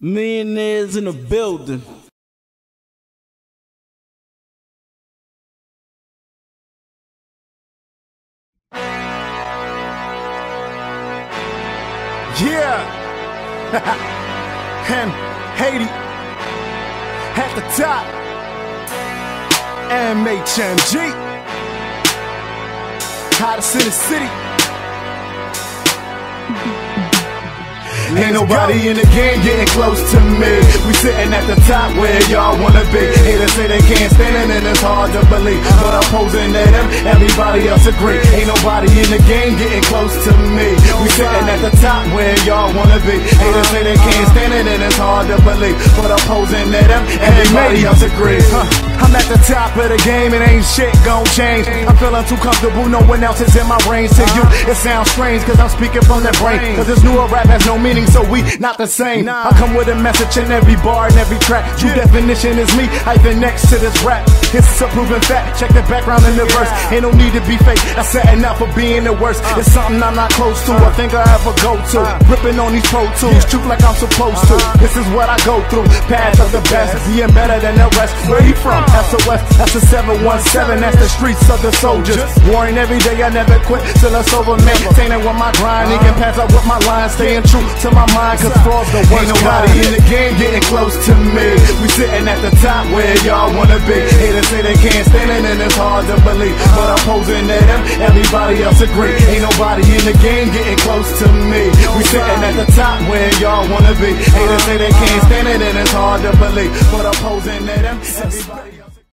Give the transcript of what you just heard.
Millionaires in the building. Yeah. and Haiti at the top. MHMG. Hottest in the city. Ain't nobody in the game getting close to me. We sitting at the top where y'all wanna be. Haters say they can't stand it and it's hard to believe. But I'm posing at them, everybody else agree. Ain't nobody in the game getting close to me. We sitting at the top where y'all wanna be. Haters say they can't stand it and it's hard to believe. But I'm posing at them, everybody else agree. I'm at the top of the game and ain't shit gon' change. I'm feeling too comfortable, no one else is in my range. To you, it sounds strange, cause I'm speaking from the brain. Cause this newer rap has no meaning so we not the same. I come with a message in every bar and every track. True definition is me, hyphen next to this rap. It's a proven fact. Check the background in the verse. Ain't no need to be fake. I setting out for being the worst. Uh. It's something I'm not close to. Uh. I think I have a go to. Uh. Ripping on these pro tools, truth like I'm supposed to. Uh-huh. This is what I go through. Path of the best, being better than the rest. Where you from? SOS, that's the 717. That's the streets of the soldiers. Warring every day, I never quit till it's over. Maintaining with my grind, uh-huh. can pass up with my line, staying true to my mind, cause fraud's the worst. Ain't nobody in the game getting close to me. We sitting at the top where y'all wanna be. Haters say they can't stand it and it's hard to believe. But I'm posing at them, everybody else agree. Ain't nobody in the game getting close to me. We sitting at the top where y'all wanna be. Haters say they can't stand it and it's hard to believe. But I'm posing at them, everybody